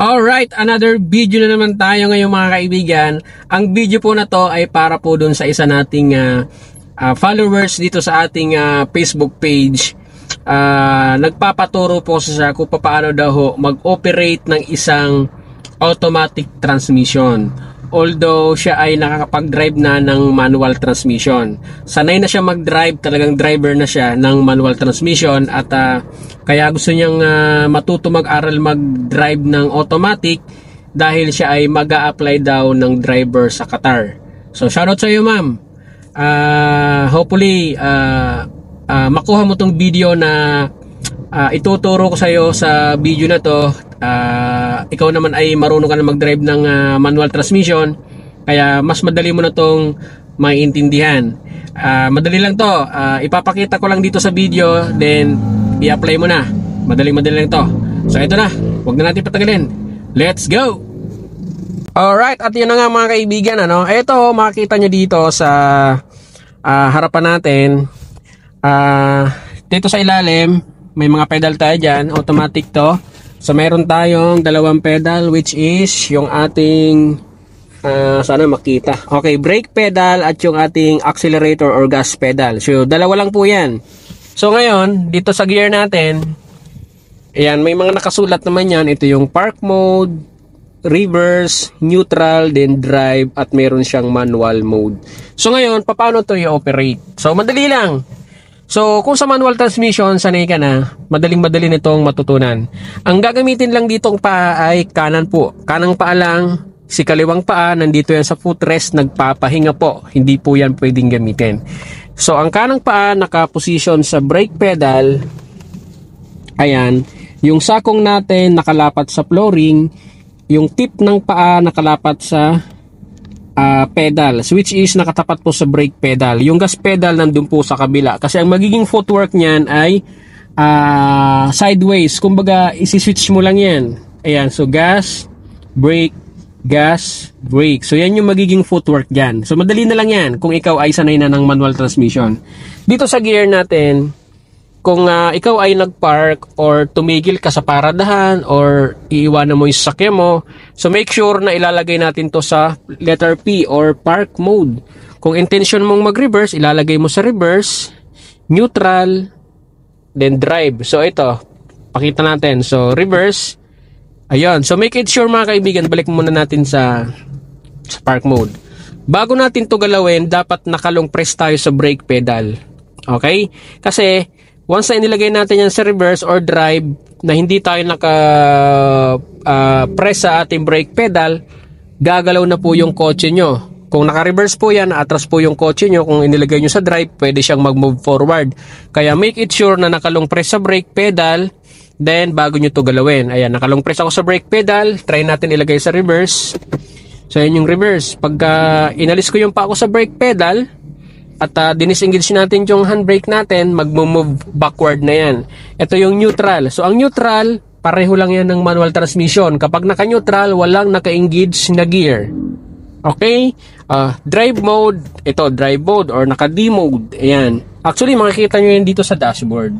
Alright, another video na naman tayo ngayon mga kaibigan. Ang video po na to ay para po dun sa isa nating uh, uh, followers dito sa ating uh, Facebook page. Uh, nagpapaturo po siya kung paano daw mag-operate ng isang automatic transmission although siya ay nakakapag-drive na ng manual transmission. Sanay na siya mag-drive, talagang driver na siya ng manual transmission at uh, kaya gusto niyang uh, matuto mag-aral mag-drive ng automatic dahil siya ay mag apply daw ng driver sa Qatar. So shoutout sa iyo ma'am. Uh, hopefully uh, uh, makuha mo tong video na uh, ituturo ko sa iyo sa video na to. Uh, ikaw naman ay marunong ka na mag-drive ng uh, manual transmission kaya mas madali mo na tong maiintindihan uh, madali lang to. Uh, ipapakita ko lang dito sa video then i-apply mo na. Madali madali lang to. So ito na. Huwag na natin patagalin. Let's go! Alright, at yun na nga mga kaibigan, ano? Ito, makikita nyo dito sa uh, harapan natin. Uh, dito sa ilalim, may mga pedal tayo dyan, automatic to. So meron tayong dalawang pedal which is yung ating uh, sana makita. Okay, brake pedal at yung ating accelerator or gas pedal. So dalawa lang po yan. So ngayon, dito sa gear natin, ayan, may mga nakasulat naman yan. Ito yung park mode, reverse, neutral, then drive, at meron siyang manual mode. So ngayon, paano to i-operate? So madali lang. So, kung sa manual transmission, sanay ka na, madaling-madali nitong matutunan. Ang gagamitin lang dito pa ay kanan po. Kanang paa lang, si kaliwang paa, nandito yan sa footrest, nagpapahinga po. Hindi po yan pwedeng gamitin. So, ang kanang paa, nakaposition sa brake pedal. Ayan. Yung sakong natin, nakalapat sa flooring. Yung tip ng paa, nakalapat sa uh, pedal. Which is nakatapat po sa brake pedal. Yung gas pedal nandun po sa kabila. Kasi ang magiging footwork niyan ay uh, sideways. Kumbaga isi-switch mo lang yan. Ayan so gas brake gas brake. So yan yung magiging footwork dyan. So madali na lang yan kung ikaw ay sanay na ng manual transmission. Dito sa gear natin kung uh, ikaw ay nagpark or tumigil ka sa paradahan or iiwanan mo yung sasakyan mo, so make sure na ilalagay natin to sa letter P or park mode. Kung intention mong mag-reverse, ilalagay mo sa reverse, neutral, then drive. So ito, pakita natin. So reverse, ayun. So make it sure mga kaibigan, balik muna natin sa, sa park mode. Bago natin to galawin, dapat nakalong press tayo sa brake pedal. Okay? Kasi Once na inilagay natin yan sa reverse or drive na hindi tayo naka uh, press sa ating brake pedal, gagalaw na po yung kotse nyo. Kung naka-reverse po yan, atras po yung kotse nyo. Kung inilagay nyo sa drive, pwede siyang mag-move forward. Kaya make it sure na nakalong press sa brake pedal, then bago nyo to galawin. Ayan, nakalong press ako sa brake pedal, try natin ilagay sa reverse. So, yan yung reverse. Pagka inalis ko yung pa ako sa brake pedal, at uh, dinisengage natin yung handbrake natin, mag-move backward na yan. Ito yung neutral. So ang neutral, pareho lang yan ng manual transmission. Kapag naka-neutral, walang naka-engage na gear. Okay? Uh, drive mode, ito drive mode or naka-D mode. Ayan. Actually, makikita nyo yan dito sa dashboard.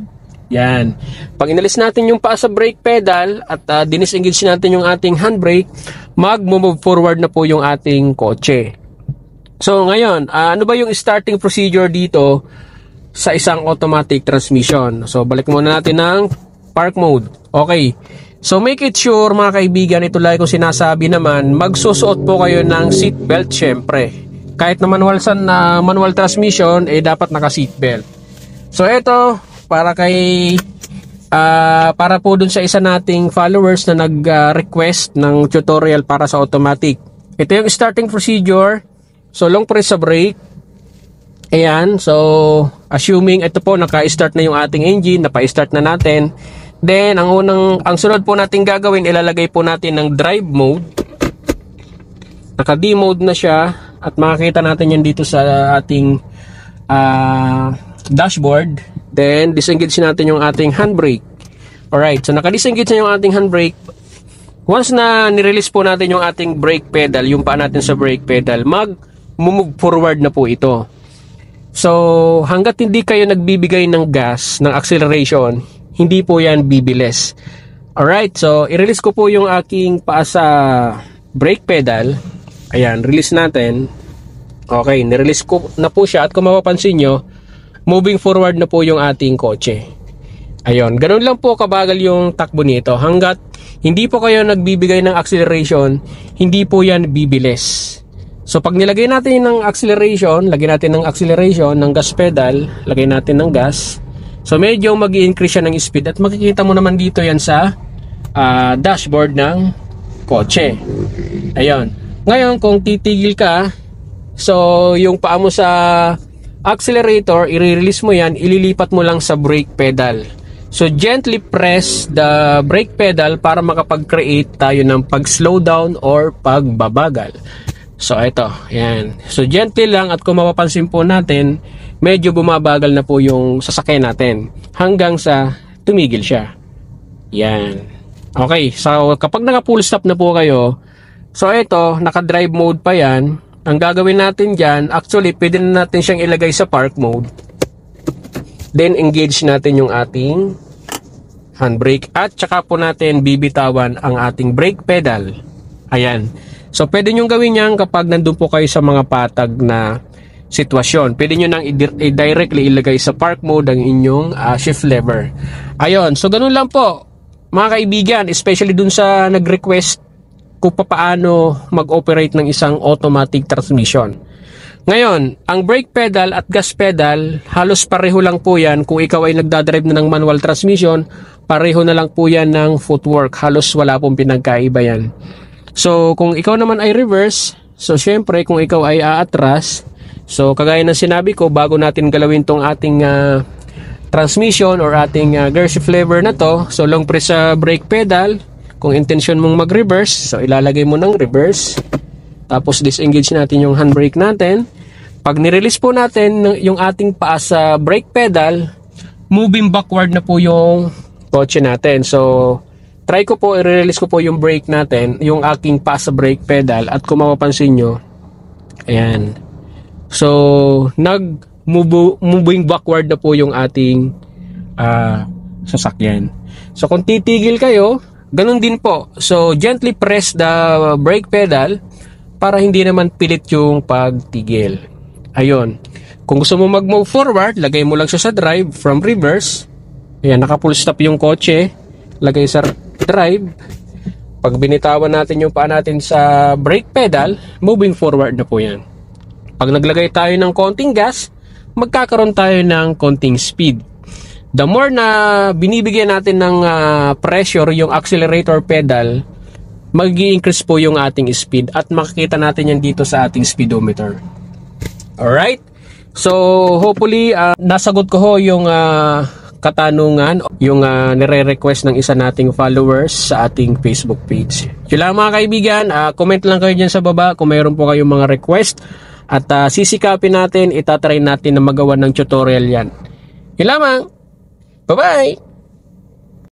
Yan. Pag inalis natin yung paa sa brake pedal at uh, dinisengage natin yung ating handbrake, mag-move forward na po yung ating kotse. So ngayon, uh, ano ba yung starting procedure dito sa isang automatic transmission? So balik muna natin ng park mode. Okay. So make it sure mga kaibigan, ito lang kong sinasabi naman, magsusuot po kayo ng seatbelt syempre. Kahit na manual, sa, uh, manual transmission, eh dapat naka seatbelt. So ito, para kay uh, para po dun sa isa nating followers na nag-request uh, ng tutorial para sa automatic. Ito yung starting procedure So long press sa brake. Ayan, so assuming ito po naka-start na yung ating engine, napa-start na natin. Then ang unang ang sunod po natin gagawin, ilalagay po natin ng drive mode. Naka-D mode na siya at makikita natin yan dito sa ating uh, dashboard. Then disengage natin yung ating handbrake. Alright, so naka-disengage na yung ating handbrake. Once na nirelease po natin yung ating brake pedal, yung pa natin sa brake pedal, mag move forward na po ito. So, hanggat hindi kayo nagbibigay ng gas, ng acceleration, hindi po yan bibilis. Alright, so i-release ko po yung aking paa sa brake pedal. Ayan, release natin. Okay, nirelease ko na po siya at kung mapapansin nyo, moving forward na po yung ating kotse. Ayun, ganun lang po kabagal yung takbo nito. Hanggat hindi po kayo nagbibigay ng acceleration, hindi po yan bibilis. So pag nilagay natin ng acceleration, lagay natin ng acceleration ng gas pedal, lagay natin ng gas. So medyo mag increase siya ng speed at makikita mo naman dito yan sa uh, dashboard ng kotse. Ayun. Ngayon kung titigil ka, So, yung paa mo sa accelerator, i-release mo yan, ililipat mo lang sa brake pedal. So, gently press the brake pedal para makapag-create tayo ng pag-slow down or pagbabagal. So, ito. Yan. So, gently lang at kung mapapansin po natin, medyo bumabagal na po yung sasakyan natin hanggang sa tumigil siya. Yan. Okay. So, kapag naka-full stop na po kayo, so ito, naka-drive mode pa yan, ang gagawin natin dyan, actually, pwede na natin siyang ilagay sa park mode. Then, engage natin yung ating handbrake. At saka po natin bibitawan ang ating brake pedal. Ayan. So, pwede nyo gawin yan kapag nandun po kayo sa mga patag na sitwasyon. Pwede nyo nang i-directly ilagay sa park mode ang inyong uh, shift lever. Ayun. So, ganun lang po. Mga kaibigan, especially dun sa nag-request kung paano mag-operate ng isang automatic transmission. Ngayon, ang brake pedal at gas pedal, halos pareho lang po yan. Kung ikaw ay nagdadrive na ng manual transmission, pareho na lang po yan ng footwork. Halos wala pong pinagkaiba yan. So, kung ikaw naman ay reverse, so syempre kung ikaw ay aatras, so kagaya ng sinabi ko, bago natin galawin tong ating uh, transmission or ating uh, gear shift lever na to, so long press sa brake pedal, kung intention mong mag-reverse, so ilalagay mo ng reverse. Tapos disengage natin yung handbrake natin. Pag nirelease po natin yung ating paa sa brake pedal, moving backward na po yung kotse natin. So, try ko po, i-release ko po yung brake natin, yung aking paa sa brake pedal. At kung mapapansin nyo, ayan. So, nag moving backward na po yung ating uh, sasakyan. So, kung titigil kayo, Ganun din po. So, gently press the brake pedal para hindi naman pilit yung pagtigil. Ayun. Kung gusto mo mag-move forward, lagay mo lang siya sa drive from reverse. Ayan, naka-full stop yung kotse. Lagay sa drive. Pag binitawan natin yung paa natin sa brake pedal, moving forward na po yan. Pag naglagay tayo ng konting gas, magkakaroon tayo ng konting speed the more na binibigyan natin ng uh, pressure yung accelerator pedal, mag increase po yung ating speed at makikita natin yan dito sa ating speedometer. Alright? So, hopefully, uh, nasagot ko ho yung uh, katanungan, yung uh, nire-request ng isa nating followers sa ating Facebook page. Yun lang mga kaibigan, uh, comment lang kayo dyan sa baba kung mayroon po kayong mga request at uh, sisikapin natin, itatry natin na magawa ng tutorial yan. Yun lamang! Bye bye.